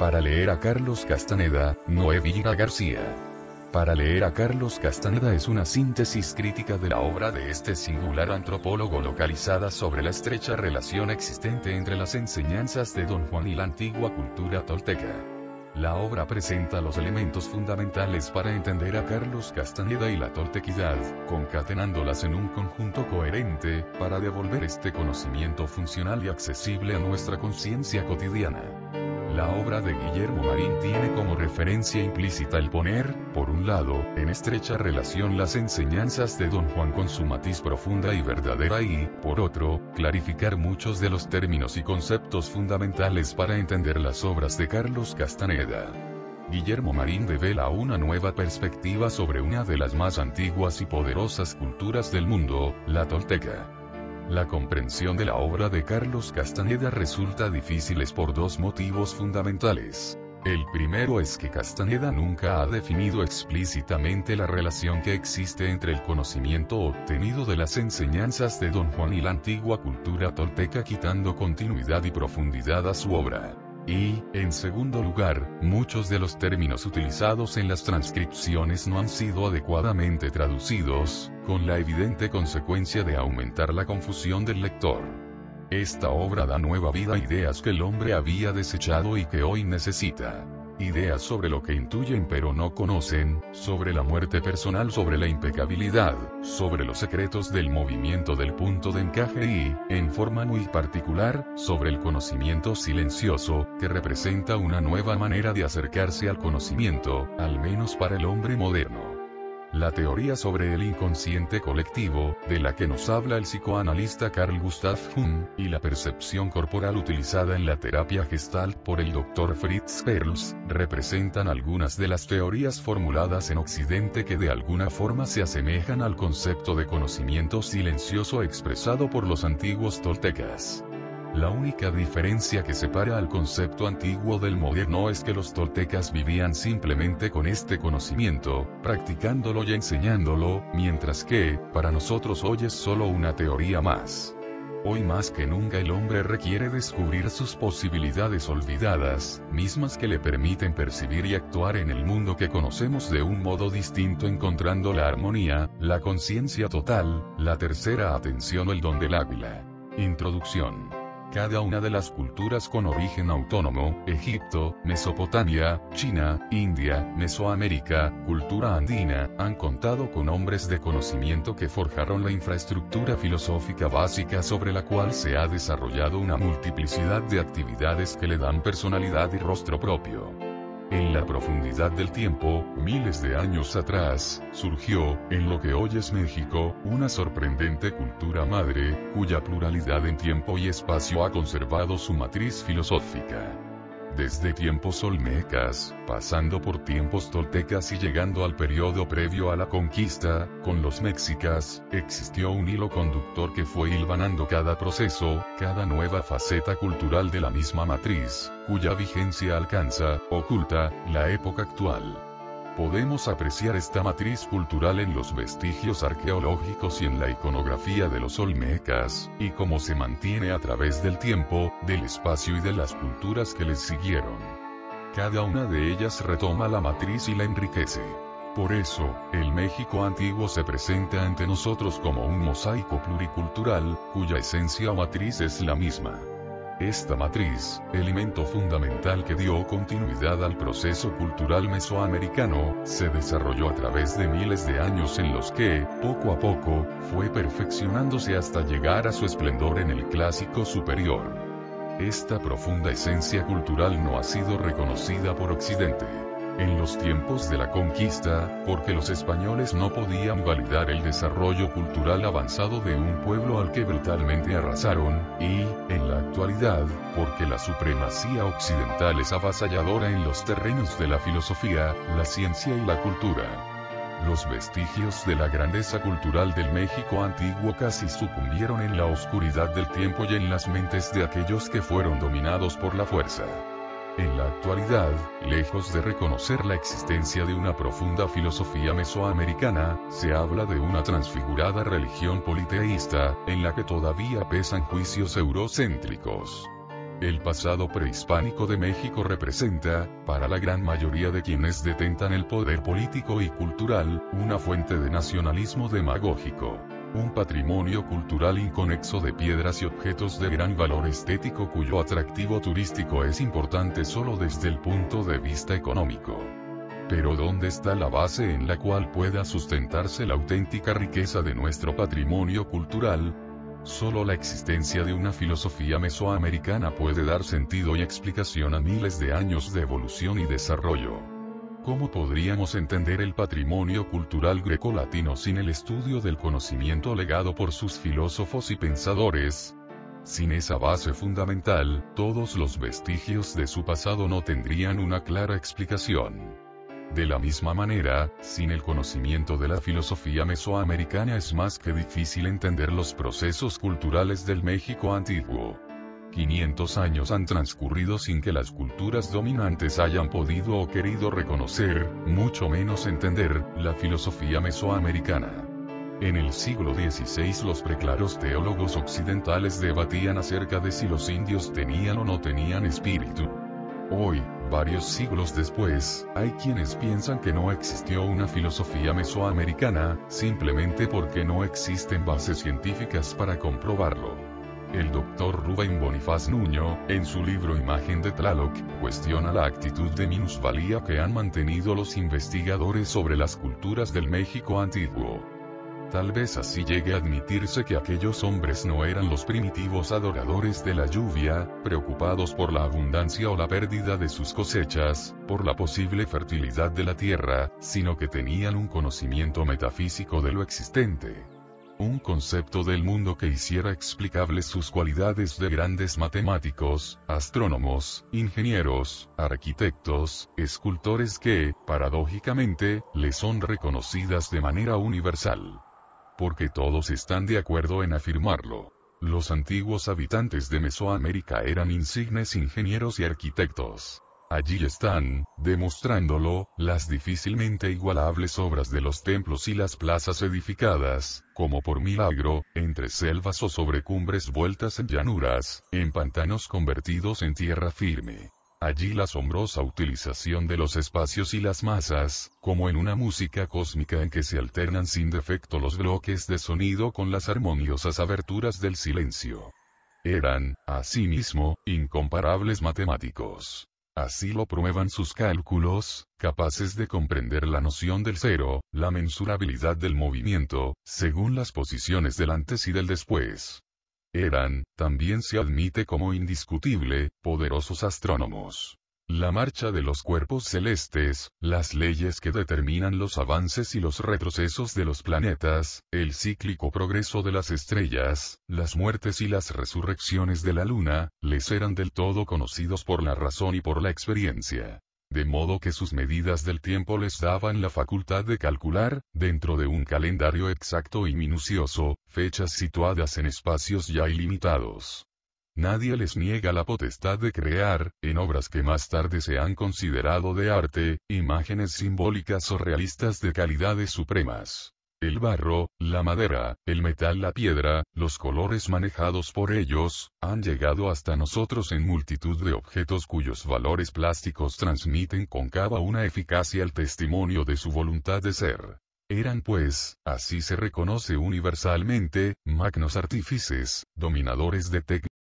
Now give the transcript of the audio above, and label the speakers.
Speaker 1: Para leer a Carlos Castaneda, Noé Villa García. Para leer a Carlos Castaneda es una síntesis crítica de la obra de este singular antropólogo localizada sobre la estrecha relación existente entre las enseñanzas de Don Juan y la antigua cultura tolteca. La obra presenta los elementos fundamentales para entender a Carlos Castaneda y la toltequidad, concatenándolas en un conjunto coherente, para devolver este conocimiento funcional y accesible a nuestra conciencia cotidiana. La obra de Guillermo Marín tiene como referencia implícita el poner, por un lado, en estrecha relación las enseñanzas de Don Juan con su matiz profunda y verdadera y, por otro, clarificar muchos de los términos y conceptos fundamentales para entender las obras de Carlos Castaneda. Guillermo Marín devela una nueva perspectiva sobre una de las más antiguas y poderosas culturas del mundo, la tolteca. La comprensión de la obra de Carlos Castaneda resulta difícil por dos motivos fundamentales. El primero es que Castaneda nunca ha definido explícitamente la relación que existe entre el conocimiento obtenido de las enseñanzas de Don Juan y la antigua cultura tolteca quitando continuidad y profundidad a su obra. Y, en segundo lugar, muchos de los términos utilizados en las transcripciones no han sido adecuadamente traducidos, con la evidente consecuencia de aumentar la confusión del lector. Esta obra da nueva vida a ideas que el hombre había desechado y que hoy necesita ideas sobre lo que intuyen pero no conocen, sobre la muerte personal, sobre la impecabilidad, sobre los secretos del movimiento del punto de encaje y, en forma muy particular, sobre el conocimiento silencioso, que representa una nueva manera de acercarse al conocimiento, al menos para el hombre moderno. La teoría sobre el inconsciente colectivo, de la que nos habla el psicoanalista Carl Gustav Jung, y la percepción corporal utilizada en la terapia gestalt por el Dr. Fritz Perls, representan algunas de las teorías formuladas en Occidente que de alguna forma se asemejan al concepto de conocimiento silencioso expresado por los antiguos toltecas. La única diferencia que separa al concepto antiguo del moderno es que los toltecas vivían simplemente con este conocimiento, practicándolo y enseñándolo, mientras que, para nosotros hoy es solo una teoría más. Hoy más que nunca el hombre requiere descubrir sus posibilidades olvidadas, mismas que le permiten percibir y actuar en el mundo que conocemos de un modo distinto encontrando la armonía, la conciencia total, la tercera atención o el don del águila. Introducción. Cada una de las culturas con origen autónomo, Egipto, Mesopotamia, China, India, Mesoamérica, cultura andina, han contado con hombres de conocimiento que forjaron la infraestructura filosófica básica sobre la cual se ha desarrollado una multiplicidad de actividades que le dan personalidad y rostro propio. En la profundidad del tiempo, miles de años atrás, surgió, en lo que hoy es México, una sorprendente cultura madre, cuya pluralidad en tiempo y espacio ha conservado su matriz filosófica desde tiempos olmecas, pasando por tiempos toltecas y llegando al periodo previo a la conquista, con los mexicas, existió un hilo conductor que fue hilvanando cada proceso, cada nueva faceta cultural de la misma matriz, cuya vigencia alcanza, oculta, la época actual. Podemos apreciar esta matriz cultural en los vestigios arqueológicos y en la iconografía de los olmecas, y cómo se mantiene a través del tiempo, del espacio y de las culturas que les siguieron. Cada una de ellas retoma la matriz y la enriquece. Por eso, el México antiguo se presenta ante nosotros como un mosaico pluricultural, cuya esencia o matriz es la misma. Esta matriz, elemento fundamental que dio continuidad al proceso cultural mesoamericano, se desarrolló a través de miles de años en los que, poco a poco, fue perfeccionándose hasta llegar a su esplendor en el clásico superior. Esta profunda esencia cultural no ha sido reconocida por Occidente en los tiempos de la conquista, porque los españoles no podían validar el desarrollo cultural avanzado de un pueblo al que brutalmente arrasaron, y, en la actualidad, porque la supremacía occidental es avasalladora en los terrenos de la filosofía, la ciencia y la cultura. Los vestigios de la grandeza cultural del México antiguo casi sucumbieron en la oscuridad del tiempo y en las mentes de aquellos que fueron dominados por la fuerza. En la actualidad, lejos de reconocer la existencia de una profunda filosofía mesoamericana, se habla de una transfigurada religión politeísta, en la que todavía pesan juicios eurocéntricos. El pasado prehispánico de México representa, para la gran mayoría de quienes detentan el poder político y cultural, una fuente de nacionalismo demagógico. Un patrimonio cultural inconexo de piedras y objetos de gran valor estético cuyo atractivo turístico es importante solo desde el punto de vista económico. Pero ¿dónde está la base en la cual pueda sustentarse la auténtica riqueza de nuestro patrimonio cultural? Solo la existencia de una filosofía mesoamericana puede dar sentido y explicación a miles de años de evolución y desarrollo. ¿Cómo podríamos entender el patrimonio cultural grecolatino sin el estudio del conocimiento legado por sus filósofos y pensadores? Sin esa base fundamental, todos los vestigios de su pasado no tendrían una clara explicación. De la misma manera, sin el conocimiento de la filosofía mesoamericana es más que difícil entender los procesos culturales del México antiguo. 500 años han transcurrido sin que las culturas dominantes hayan podido o querido reconocer, mucho menos entender, la filosofía mesoamericana. En el siglo XVI los preclaros teólogos occidentales debatían acerca de si los indios tenían o no tenían espíritu. Hoy, varios siglos después, hay quienes piensan que no existió una filosofía mesoamericana, simplemente porque no existen bases científicas para comprobarlo. El doctor Rubén Bonifaz Nuño, en su libro Imagen de Tlaloc, cuestiona la actitud de minusvalía que han mantenido los investigadores sobre las culturas del México antiguo. Tal vez así llegue a admitirse que aquellos hombres no eran los primitivos adoradores de la lluvia, preocupados por la abundancia o la pérdida de sus cosechas, por la posible fertilidad de la tierra, sino que tenían un conocimiento metafísico de lo existente un concepto del mundo que hiciera explicables sus cualidades de grandes matemáticos, astrónomos, ingenieros, arquitectos, escultores que, paradójicamente, le son reconocidas de manera universal. Porque todos están de acuerdo en afirmarlo. Los antiguos habitantes de Mesoamérica eran insignes ingenieros y arquitectos. Allí están, demostrándolo, las difícilmente igualables obras de los templos y las plazas edificadas, como por milagro, entre selvas o sobre cumbres vueltas en llanuras, en pantanos convertidos en tierra firme. Allí la asombrosa utilización de los espacios y las masas, como en una música cósmica en que se alternan sin defecto los bloques de sonido con las armoniosas aberturas del silencio. Eran, asimismo, incomparables matemáticos. Así lo prueban sus cálculos, capaces de comprender la noción del cero, la mensurabilidad del movimiento, según las posiciones del antes y del después. Eran, también se admite como indiscutible, poderosos astrónomos la marcha de los cuerpos celestes, las leyes que determinan los avances y los retrocesos de los planetas, el cíclico progreso de las estrellas, las muertes y las resurrecciones de la luna, les eran del todo conocidos por la razón y por la experiencia. De modo que sus medidas del tiempo les daban la facultad de calcular, dentro de un calendario exacto y minucioso, fechas situadas en espacios ya ilimitados. Nadie les niega la potestad de crear, en obras que más tarde se han considerado de arte, imágenes simbólicas o realistas de calidades supremas. El barro, la madera, el metal, la piedra, los colores manejados por ellos, han llegado hasta nosotros en multitud de objetos cuyos valores plásticos transmiten con cada una eficacia el testimonio de su voluntad de ser. Eran pues, así se reconoce universalmente, magnos artífices, dominadores de técnicas